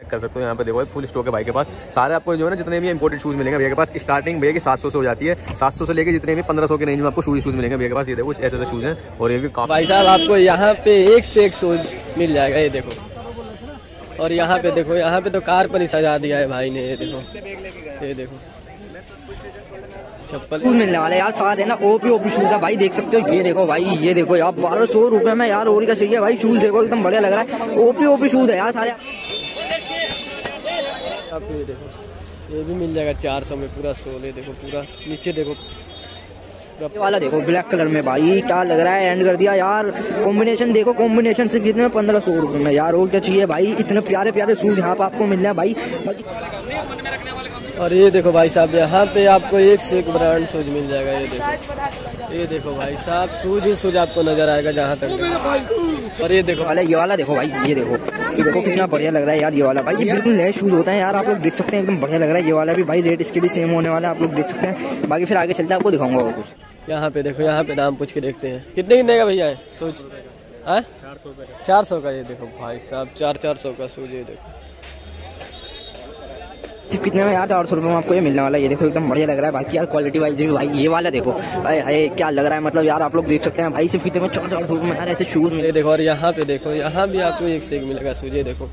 Check कर सकते हो यहाँ पे। देखो फुल स्टॉक है भाई के पास। सारे आपको जो है ना जितने भी इंपोर्टेड शूज़ मिलेंगे भैया के पास स्टार्टिंग भैया की सात सौ से हो जाती है। सात सौ से लेके जितने भी पंद्रह सौ के रेंज में आपको शूज़ शूज़ मिलेंगे भैया के पास। ये देखो कुछ ऐसे ऐसे शूज़ हैं और ये भी भाई साहब आपको यहाँ पे एक से एक शूज़ मिल जाएगा ये देखो। और यहाँ पे देखो यहाँ पे तो कार पर ही सजा दिया है भाई ने ये देखो। ये देखो। चप्पल शूज़ मिलने वाले यार साथ है ना ओपी ओपी शूज़ है भाई देख सकते हो। ये देखो भाई ये देखो यार बारह सौ रुपए में यार और का चाहिए भाई? शूज़ देखो एकदम बढ़िया लग रहा है। ओपी ओपी शूज़ है यार सारे। आपको ये देखो, ये भी मिल जाएगा चार सौ में पूरा सोल देखो पूरा, नीचे देखो ये वाला देखो ब्लैक कलर में भाई क्या लग रहा है? एंड कर दिया यार। कॉम्बिनेशन देखो कॉम्बिनेशन सिर्फ़ कितने में पंद्रह सौ रुपए में। यार और क्या चाहिए भाई? इतने प्यारे प्यारे शूज़ यहाँ पे आपको मिल रहे हैं भाई। और ये देखो भाई साहब यहाँ पे आपको एक से एक ब्रांड शूज़ मिल जाएगा ये देखो। ये देखो भाई साहब शूज़ ही शूज़ आपको नज़र आएगा जहाँ तक और ये देखो। वाला ये वाला देखो भाई ये देखो। देखो कितना बढ़िया लग रहा है यार ये वाला। भाई ये बिल्कुल नए शूज़ होते हैं यार आप लोग देख सकते हैं एकदम बढ़िया लग रहा है ये वाला भी। भाई रेट इसके भी सेम होने वाला है आप लोग देख सकते हैं। बाकी फिर आगे चलते हैं आपको दिखाऊँगा और कुछ। यहाँ पे देखो यहाँ पे दाम पूछ के देखते हैं। कितने कितने का भैया? है शूज़ हाँ? चार सौ का ये देखो भाई साहब चार चार सौ का शूज़ ये देखो। सिर्फ़ कितने में यार चार सौ रुपये में आपको ये मिलने वाला है ये देखो एकदम बढ़िया लग रहा है बाकी यार क्वालिटी वाइज भी भाई ये वाला देखो। भाई हाय क्या लग रहा है मतलब यार आप लोग देख सकते हैं भाई सिर्फ़ कितने में चार चार सौ रुपये में यार ऐसे शूज़ ये देखो और यहाँ पे देखो यहाँ भी आपको एक से एक मिलेगा शूज़ ये देखो।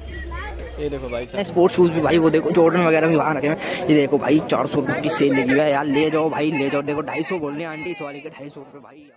ये देखो भाई साहब। शूज़ भी भाई, वो देखो जॉर्डन वगैरह भी वहाँ रखे हैं। ये देखो भाई, चार सौ रुपये की सेल लगी हुई है यार। ले जाओ भाई, ले जाओ। देखो, ढाई सौ बोल रहे आंटी इस वाली के ढाई सौ रुपये भाई